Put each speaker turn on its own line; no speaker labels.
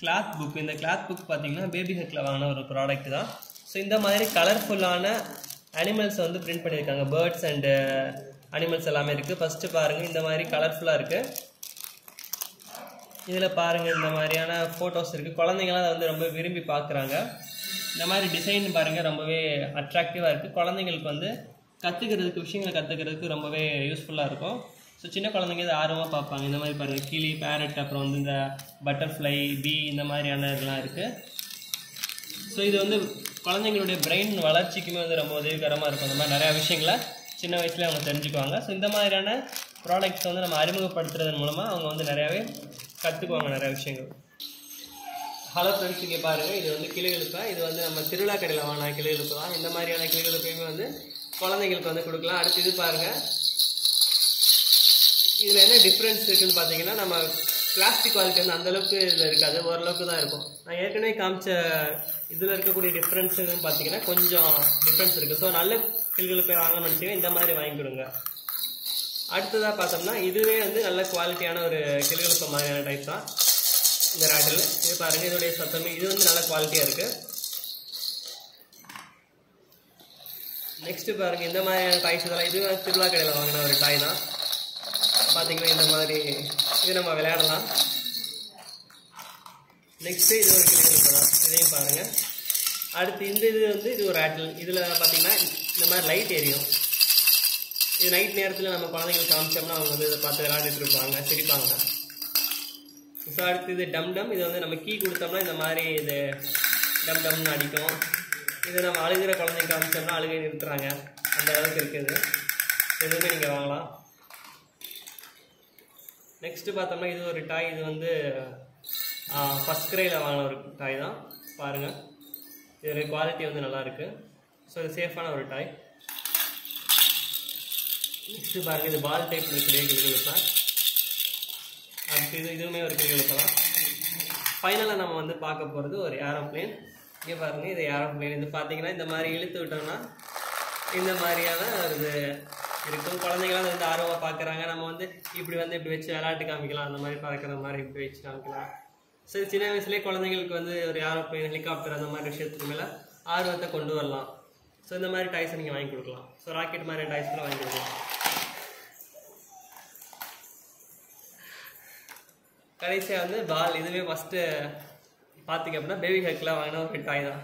Cloth book இந்த cloth book பார்த்தீங்கன்னா baby ஹெக்கில் வாங்கின ஒரு ப்ராடக்ட் தான். ஸோ இந்த மாதிரி கலர்ஃபுல்லான அனிமல்ஸ் வந்து பிரிண்ட் பண்ணியிருக்காங்க. பேர்ட்ஸ் அண்டு அனிமல்ஸ் எல்லாமே இருக்குது ஃபஸ்ட்டு பாருங்கள் இந்த மாதிரி கலர்ஃபுல்லாக இருக்குது இதில் பாருங்கள் இந்த மாதிரியான ஃபோட்டோஸ் இருக்குது குழந்தைங்களாம் அதை வந்து ரொம்ப விரும்பி பார்க்குறாங்க. இந்த மாதிரி டிசைன் பாருங்கள் ரொம்பவே அட்ராக்டிவாக இருக்குது குழந்தைங்களுக்கு வந்து கற்றுக்கிறதுக்கு விஷயங்களை கற்றுக்கிறதுக்கு ரொம்பவே யூஸ்ஃபுல்லாக இருக்கும். ஸோ சின்ன குழந்தைங்க இதை ஆர்வமாக பார்ப்பாங்க. இந்த மாதிரி பாருங்கள் கிளி பேரட் அப்புறம் வந்து இந்த பட்டர்ஃப்ளை பீ இந்த மாதிரியான இதெல்லாம் இருக்குது ஸோ இது வந்து குழந்தைங்களுடைய பிரெயின் வளர்ச்சிக்குமே வந்து ரொம்ப உதவிகரமாக இருக்கும். இந்த மாதிரி நிறையா விஷயங்களை சின்ன வயசுலேயே அவங்க தெரிஞ்சுக்குவாங்க. ஸோ இந்த மாதிரியான ப்ராடக்ட்ஸ் வந்து நம்ம அறிமுகப்படுத்துறதன் மூலமாக அவங்க வந்து நிறையாவே கற்றுக்குவாங்க நிறைய விஷயங்கள். ஹலோ ஃப்ரெண்ட்ஸ் இங்கே பாருங்கள் இது வந்து கிளிகளுப்பை இது வந்து நம்ம திருவிழா கடையில் வாங்கின கிளிகளுப்பு தான். இந்த மாதிரியான கிளிகளுப்பையுமே வந்து குழந்தைங்களுக்கு வந்து கொடுக்கலாம். அடுத்து இது பாருங்கள் இதில் என்ன டிஃப்ரென்ஸ் இருக்குன்னு பார்த்தீங்கன்னா நம்ம பிளாஸ்டிக் குவாலிட்டி வந்து அந்த அளவுக்கு இதில் இருக்காது. ஓரளவுக்கு தான் இருக்கும். நான் ஏற்கனவே காமிச்ச இதில் இருக்கக்கூடிய டிஃப்ரென்ஸுன்னு பார்த்தீங்கன்னா கொஞ்சம் டிஃப்ரென்ஸ் இருக்குது ஸோ நல்ல கிளிகள் போய் வாங்கணும்னு நினச்சிங்க இந்த மாதிரி வாங்கி கொடுங்க. அடுத்ததாக பார்த்தோம்னா இதுவே வந்து நல்ல குவாலிட்டியான ஒரு கிளிகளுப்பு மாதிரியான டைப் தான் இந்த ராட்டில் இது பாருங்கள் இதோடைய சத்தமே இது வந்து நல்ல குவாலிட்டியாக இருக்குது நெக்ஸ்ட்டு பாருங்கள் இந்த மாதிரியான டாய்ஸ் இதெல்லாம் இது திருவிழா கடையில் வாங்கின ஒரு டாய் தான். பார்த்தீங்கன்னா இந்த மாதிரி இது நம்ம விளையாடலாம். நெக்ஸ்ட்டு இது ஒரு கிளி இதையும் பாருங்கள் அடுத்து இந்த இது வந்து இது ஒரு ஆட்டில். இதில் பார்த்தீங்கன்னா இந்த மாதிரி லைட் எரியும். இது நைட் நேரத்தில் நம்ம குழந்தைங்களுக்கு காமிச்சோம்னா அவங்க வந்து இதை பார்த்து விளையாண்டுட்டு இருப்பாங்க சிரிப்பாங்க. ஸோ அடுத்து இது டம் டம் இது வந்து நம்ம கீ கொடுத்தோம்னா இந்த மாதிரி இது டம் டம்னு அடிக்கும். இது நம்ம அழுகிற குழந்தைங்க காமிச்சோம்னா அழுகை நிறுத்துறாங்க. அந்த அளவுக்கு இருக்குது. எதுவுமே நீங்கள் வாங்கலாம். நெக்ஸ்ட்டு பார்த்தோம்னா இது ஒரு டாய் இது வந்து ஃபஸ்ட் கிரேயில் வாங்கின ஒரு டாய் தான். பாருங்கள் இதோட குவாலிட்டி வந்து நல்லாயிருக்கு ஸோ இது சேஃபான ஒரு டாய் நெக்ஸ்ட்டு பாருங்கள் இது பால் டைப் இருக்கக்கூடிய கிளிகள் அடுத்து இது இதுவுமே ஒரு கிளிகள் தான் ஃபைனலாக நம்ம வந்து பார்க்க போகிறது ஒரு ஏரோப்ளேன் இங்கே பாருங்கள் இது ஏரோப்ளேன் இது பார்த்தீங்கன்னா இந்த மாதிரி இழுத்து விட்டோம்னா இந்த மாதிரியான ஒரு இது இருக்கும் குழந்தைங்களாம் வந்து ஆர்வமாக பார்க்குறாங்க நம்ம வந்து இப்படி வந்து இப்படி வச்சு விளையாட்டு காமிக்கலாம். அந்த மாதிரி பறக்கிற மாதிரி இப்படி வச்சு காமிக்கலாம். சரி சின்ன வயசுலேயே குழந்தைங்களுக்கு வந்து ஒரு ஏரோப்ளேன் ஹெலிகாப்டர் அந்த மாதிரி விஷயத்துக்கு மேலே ஆர்வத்தை கொண்டு வரலாம். ஸோ இந்த மாதிரி டாய்ஸை நீங்கள் வாங்கி கொடுக்கலாம். ஸோ ராக்கெட் மாதிரி டைஸ்லாம் வாங்கி கொடுக்கலாம். கடைசியாக வந்து பால் இதுவே ஃபஸ்ட்டு பார்த்தீங்க அப்படின்னா பேபி ஹெக்லாம் வாங்கினா ஒரு டாய் தான்.